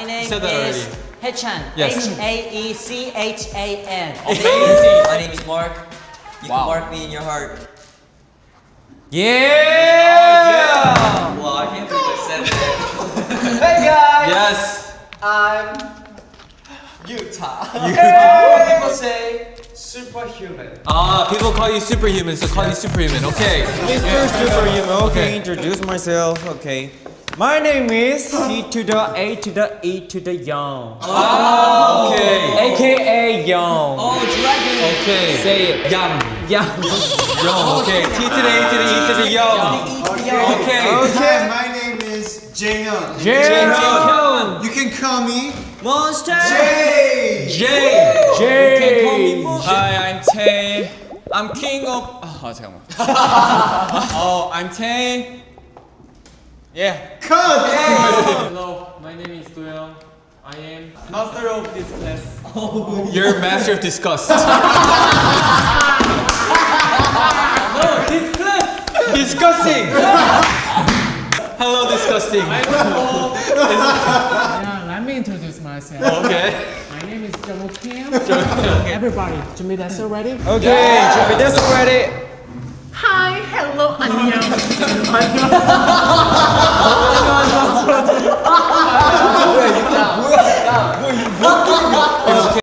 My name said that is already. Haechan. Yes. H A E C H A N. My name is Mark. You Wow. can mark me in your heart. Yeah! Wow, I can't believe I said that. Hey guys, Yes. I'm Yuta. People say superhuman. Ah, people call you superhuman, so call you superhuman. Okay. Mr. Superhuman. Okay, Okay. introduce myself. Okay. My name is T to the A to the E to the Young. Okay. AKA Young. Oh, dragon. Okay. Say it. Young. Young. Young. Okay. T to the A to the E to the young. Okay. Hi, my name is Jaehyun. Jaehyun. You can call me Monster. Jay. J. Jay. Hi, I'm Tay. I'm king of. 아 잠깐만. oh, I'm Tay. Yeah. Cut! Yeah. Hello, my name is Doyoung. I am master of this class. Oh. You're master of disgust. no, disgust! Disgusting! Hello, disgusting. I don't know. yeah, let me introduce myself. Oh, okay. My name is Jungwoo Kim. Everybody, 준비됐어 already? Okay, yeah. 준비됐어 already. 似合う。